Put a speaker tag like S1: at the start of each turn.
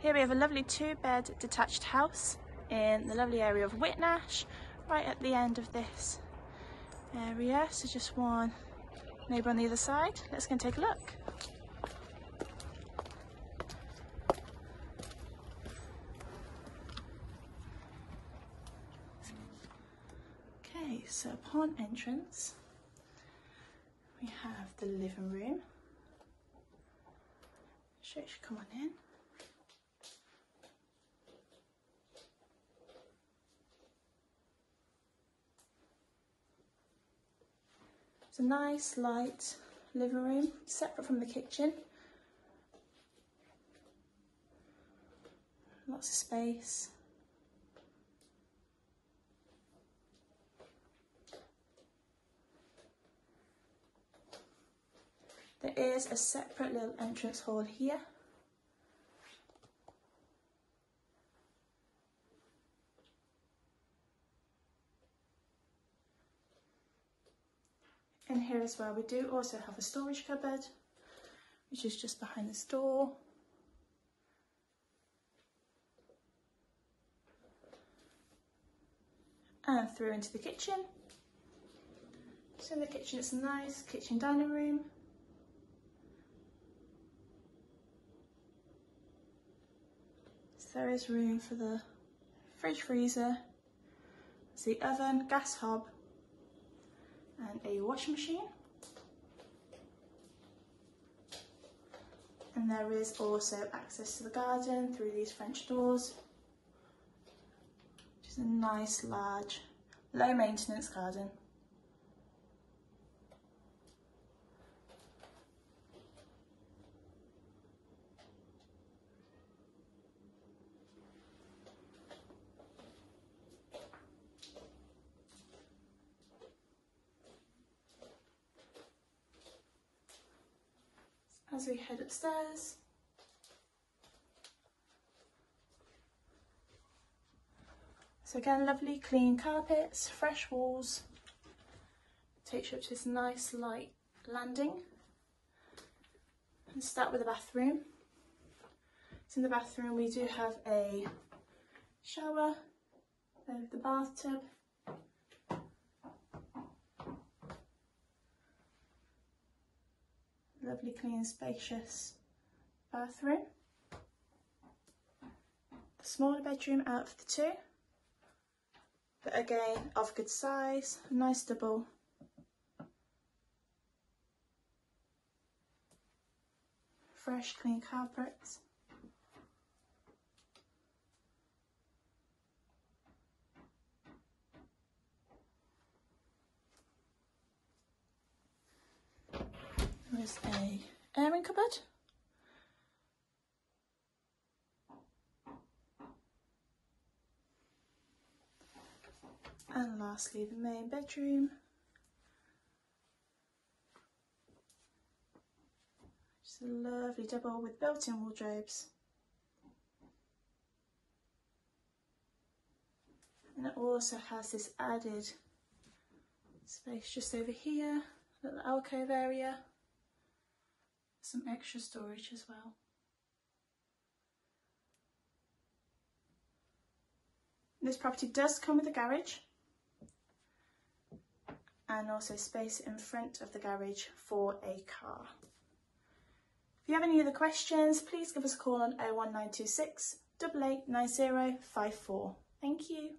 S1: Here we have a lovely two bed detached house in the lovely area of Whitnash, right at the end of this area. So just one neighbour on the other side. Let's go and take a look. Okay, so upon entrance, we have the living room. You should come on in. It's a nice light living room, separate from the kitchen. Lots of space. There is a separate little entrance hall here. In here as well, we do also have a storage cupboard, which is just behind this door. And through into the kitchen. So in the kitchen, it's a nice kitchen dining room. So there is room for the fridge freezer, the oven, gas hob and a washing machine. And there is also access to the garden through these French doors, which is a nice large low maintenance garden. As we head upstairs. So again, lovely clean carpets, fresh walls. Takes you up to this nice light landing. And start with the bathroom. So in the bathroom we do have a shower, uh, the bathtub, lovely clean spacious bathroom. The smaller bedroom out of the two, but again of good size, nice double. Fresh clean carpets. There's a airing cupboard. And lastly, the main bedroom. Just a lovely double with built-in wardrobes. And it also has this added space just over here, little alcove area some extra storage as well. This property does come with a garage and also space in front of the garage for a car. If you have any other questions, please give us a call on 01926 889054. Thank you.